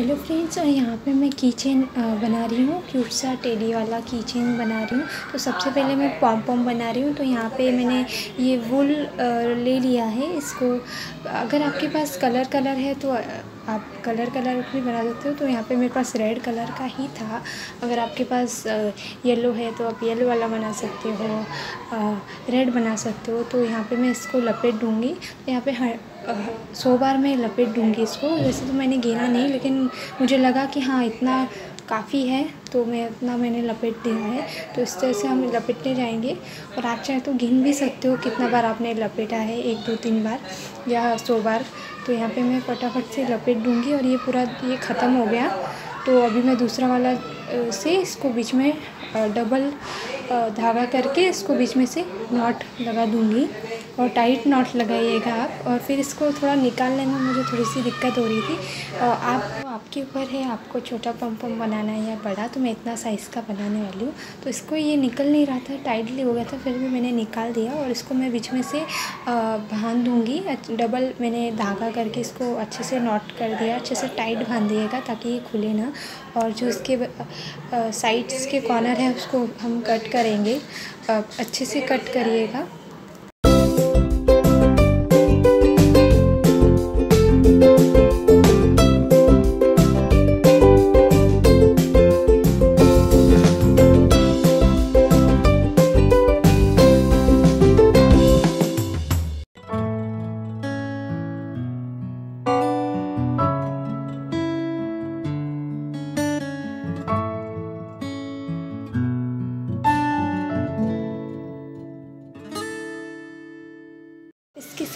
Hello friends यहाँ पे मैं की चेन बना रही हूँ क्यूट सा टेडी वाला की चेन बना रही हूँ। तो सबसे पहले मैं पॉम पॉम बना रही हूँ तो यहाँ पे मैंने ये वुल ले लिया है इसको। अगर आपके पास कलर कलर है तो आप कलर कलर भी बना सकते हो तो यहाँ पे मेरे पास रेड कलर का ही था। अगर आपके पास येलो है तो आप येलो वाला बना सकते हो रेड बना सकते हो। तो यहाँ पे मैं इसको लपेट दूँगी। तो यहाँ पे सौ बार मैं लपेट दूँगी इसको। वैसे तो मैंने गिना नहीं, लेकिन मुझे लगा कि हाँ इतना काफ़ी है तो मैं इतना मैंने लपेट दिया है। तो इस तरह से हम लपेटने जाएँगे। और आप चाहे तो गिन भी सकते हो कितना बार आपने लपेटा है, एक, दो, तीन बार, या सौ बार। तो यहाँ पे मैं फटाफट से लपेट दूँगी और ये पूरा ये ख़त्म हो गया। तो अभी मैं दूसरा वाला से इसको बीच में डबल धागा करके इसको बीच में से नॉट लगा दूँगी और टाइट नॉट लगाइएगा आप। और फिर इसको थोड़ा निकालने में मुझे थोड़ी सी दिक्कत हो रही थी। आप आपके ऊपर है, आपको छोटा पम पम बनाना है या बड़ा तो मैं इतना साइज़ का बनाने वाली हूँ। तो इसको ये निकल नहीं रहा था टाइटली हो गया था, फिर भी मैंने निकाल दिया और इसको मैं बीच में से बाँध दूँगी। डबल मैंने धागा करके इसको अच्छे से नॉट कर दिया, अच्छे से टाइट बाँध दिएगा ताकि ये खुले ना। और जो इसके साइड्स के कॉर्नर है, उसको हम कट करेंगे। अच्छे से कट करिएगा।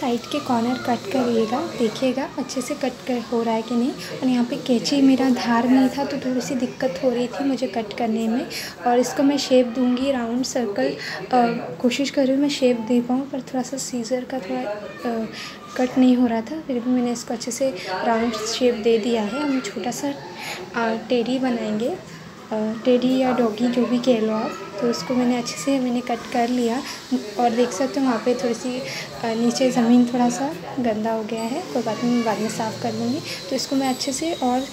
साइड के कॉर्नर कट करिएगा देखिएगा अच्छे से कट कर हो रहा है कि नहीं। और यहाँ पे कैची मेरा धार नहीं था तो थोड़ी सी दिक्कत हो रही थी मुझे कट करने में। और इसको मैं शेप दूँगी राउंड सर्कल कोशिश कर रही हूँ मैं शेप दे पाऊँ पर थोड़ा सा सीज़र का थोड़ा आ, कट नहीं हो रहा था फिर भी मैंने इसको अच्छे से राउंड शेप दे दिया है। हम छोटा सा टेडी बनाएँगे। टेडी या डॉगी जो भी कह लो आप तो उसको मैंने अच्छे से मैंने कट कर लिया। और देख सकते हो वहाँ पे थोड़ी सी नीचे ज़मीन थोड़ा सा गंदा हो गया है, कोई बात नहीं, बाद में साफ़ कर लूँगी। तो इसको मैं अच्छे से और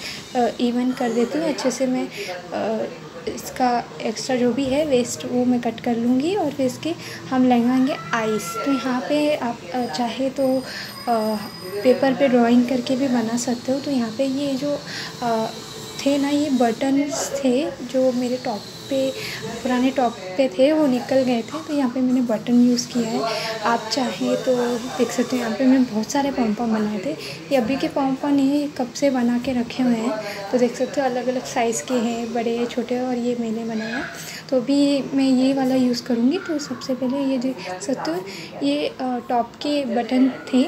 इवन कर देती हूँ, अच्छे से मैं इसका एक्स्ट्रा जो भी है वेस्ट वो मैं कट कर लूँगी। और फिर इसके हम लगाएँगे आइस तो यहाँ पे आप चाहे तो पेपर पे ड्राइंग करके भी बना सकते हो। तो यहाँ पे ये जो थे ना, ये बटन्स थे जो मेरे टॉप पे, पुराने टॉप पे थे, वो निकल गए थे तो यहाँ पे मैंने बटन यूज़ किया है। आप चाहें तो देख सकते हो, यहाँ पे मैंने बहुत सारे पम्पम बनाए थे। ये अभी के पम्पम नहीं कब से बना के रखे हुए हैं तो देख सकते हो अलग अलग साइज़ के हैं, बड़े, छोटे, और ये मैंने बनाया। तो अभी मैं ये वाला यूज़ करूँगी तो सबसे पहले ये देख सकते हो, ये टॉप के बटन थे।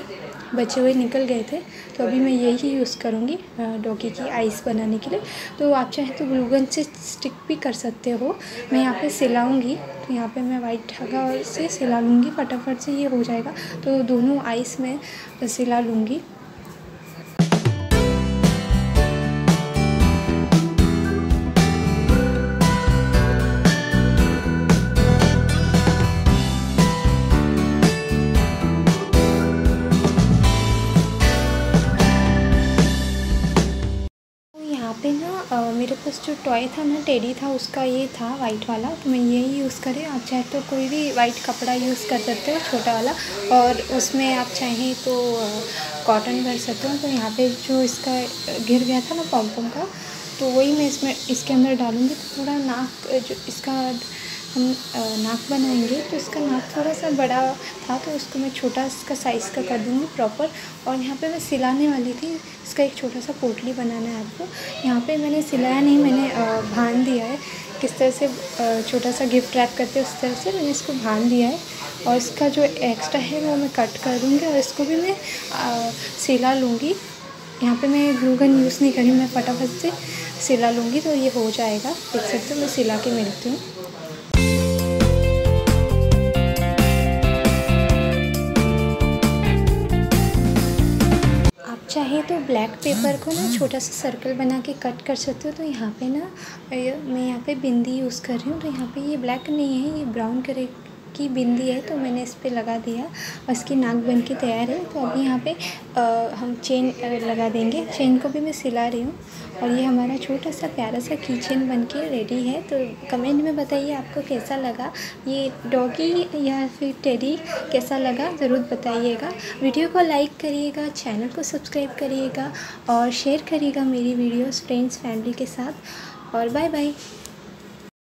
बचे हुए निकल गए थे तो अभी मैं यही यूज़ करूँगी डॉगी की आइस बनाने के लिए। तो आप चाहें तो ग्लूगन से स्टिक भी कर सकते हो। मैं यहाँ पे सिलाऊँगी तो यहाँ पे मैं वाइट धागा से सिला लूँगी, फटाफट से ये हो जाएगा। तो दोनों आइस में सिला लूँगी। मेरे पास जो टॉय था ना टेडी था, उसका ये था वाइट वाला। तो मैं यही यूज़ करें। आप चाहे तो कोई भी वाइट कपड़ा यूज़ कर सकते हो, छोटा वाला। और उसमें आप चाहें तो कॉटन भर सकते हो। तो यहाँ पे जो इसका गिर गया था ना पम्पम का तो वही मैं इसमें, इसके अंदर डालूँगी। तो थोड़ा नाक, जो इसका हम नाक बनाएँगे तो इसका नाक थोड़ा सा बड़ा था तो उसको मैं छोटा इसका साइज़ का कर दूँगी प्रॉपर और यहाँ पे मैं सिलाने वाली थी इसका एक छोटा सा पोटली बनाना है आपको। यहाँ पे मैंने सिलाया नहीं, मैंने भान दिया है। किस तरह से छोटा सा गिफ्ट रैप करते उस तरह से मैंने इसको भान दिया है। और इसका जो एक्स्ट्रा है, वो मैं कट कर दूँगी और इसको भी मैं सिला लूँगी। यहाँ पे मैं ग्लूगन यूज़ नहीं करी मैं फटाफट से सिला लूँगी तो ये हो जाएगा। देख सकते हो, मैं सिला के मिलती हूँ। चाहे तो ब्लैक पेपर को ना छोटा सा सर्कल बना के कट कर सकते हो तो यहाँ पे ना मैं यहाँ पे बिंदी यूज़ कर रही हूँ तो यहाँ पे ये ब्लैक नहीं है, ये ब्राउन करे की बिंदी है तो मैंने इस पर लगा दिया और इसकी नाक बन के तैयार है। तो अभी यहाँ पे आ, हम चेन लगा देंगे। चेन को भी मैं सिला रही हूँ और ये हमारा छोटा सा प्यारा सा की चेन बन के रेडी है। तो कमेंट में बताइए आपको कैसा लगा? ये डॉगी या फिर टेडी कैसा लगा? ज़रूर बताइएगा। वीडियो को लाइक करिएगा चैनल को सब्सक्राइब करिएगा और शेयर करिएगा मेरी वीडियोस फ्रेंड्स फैमिली के साथ। और बाय बाय